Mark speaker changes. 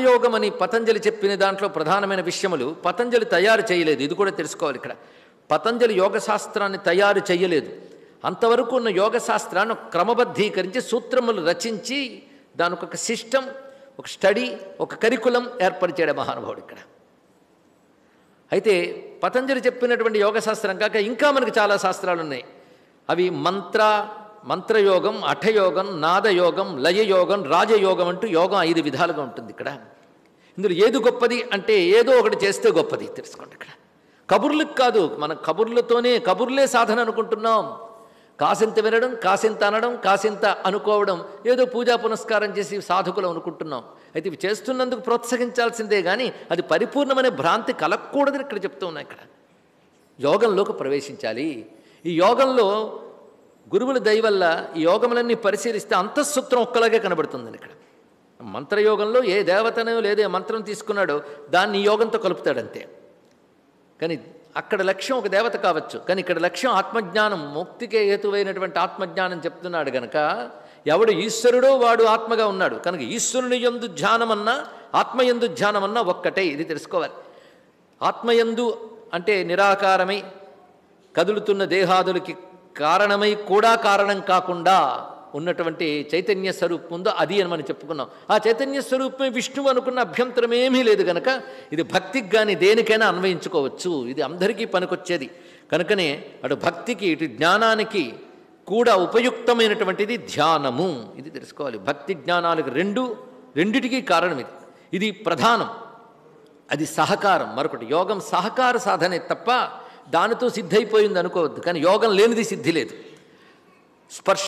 Speaker 1: యోగం అని పతంజలి చెప్పిన దాంట్లో ప్రధానమైన విషయములు పతంజలి తయారు చేయలేదు. ఇది కూడా తెలుసుకోవాలి ఇక్కడ. పతంజలి యోగ శాస్త్రాన్ని తయారు చేయలేదు. అంతవరకు ఉన్న యోగ శాస్త్రాన్ని క్రమబద్ధీకరించి సూత్రములు రచించి దానికి ఒక సిస్టమ్ ఒక స్టడీ ఒక కరికులం ఏర్పరిచాడు మహానుభావుడు ఇక్కడ. అయితే పతంజలి చెప్పినటువంటి యోగ శాస్త్రం కాక ఇంకా మనకి చాలా శాస్త్రాలు ఉన్నాయి అవి మంత్ర మంత్రయోగం అఠయోగం నాదయోగం లయయోగం రాజయోగం అంటూ యోగం ఐదు విధాలుగా ఉంటుంది ఇక్కడ. ఇందులో ఏది గొప్పది అంటే ఏదో ఒకటి చేస్తే గొప్పది తెలుసుకోండి ఇక్కడ. కబుర్లకు కాదు మన కబుర్లతోనే కబుర్లే సాధన అనుకుంటున్నాం. కాసింత వినడం కాసింత అనడం కాసింత అనుకోవడం ఏదో పూజా పునస్కారం చేసి సాధకులు అనుకుంటున్నాం. అయితే ఇవి చేస్తున్నందుకు ప్రోత్సహించాల్సిందే కానీ అది పరిపూర్ణమైన భ్రాంతి కలగకూడదని ఇక్కడ చెప్తూ ఉన్నాయి ఇక్కడ. యోగంలోకి ప్రవేశించాలి. ఈ యోగంలో గురువుల దయవల్ల ఈ యోగములన్నీ పరిశీలిస్తే అంతఃసూత్రం ఒక్కలాగే కనబడుతుంది ఇక్కడ. మంత్రయోగంలో ఏ దేవతనో లేదే మంత్రం తీసుకున్నాడో దాన్ని యోగంతో కలుపుతాడంతే. కానీ అక్కడ లక్ష్యం ఒక దేవత కావచ్చు. కానీ ఇక్కడ లక్ష్యం ఆత్మజ్ఞానం ముక్తికే హేతువైనటువంటి ఆత్మజ్ఞానం చెప్తున్నాడు గనక ఎవడు ఈశ్వరుడో వాడు ఆత్మగా ఉన్నాడు. కనుక ఈశ్వరుని ఎందు ధ్యానమన్నా ఆత్మయందు ధ్యానమన్నా ఒక్కటే ఇది తెలుసుకోవాలి. ఆత్మయందు అంటే నిరాకారమై. కదులుతున్న దేహాదులకి కారణమై కూడా కారణం కాకుండా ఉన్నటువంటి చైతన్య స్వరూపం ఉందో అది అని మనం చెప్పుకున్నాం. ఆ చైతన్య స్వరూపమే విష్ణువు అనుకున్న అభ్యంతరం ఏమీ లేదు కనుక ఇది భక్తికి కానీ దేనికైనా అన్వయించుకోవచ్చు. ఇది అందరికీ పనికొచ్చేది. కనుకనే అటు భక్తికి ఇటు జ్ఞానానికి కూడా ఉపయుక్తమైనటువంటిది ధ్యానము. ఇది తెలుసుకోవాలి. భక్తి జ్ఞానాలకు రెండు రెండిటికీ కారణం ఇది. ఇది ప్రధానం. అది సహకారం. మరొకటి యోగం సహకార సాధనే తప్ప దానితో సిద్ధి అయిపోయింది అనుకోవద్దు కానీ యోగం లేనిది సిద్ధి లేదు. స్పర్శ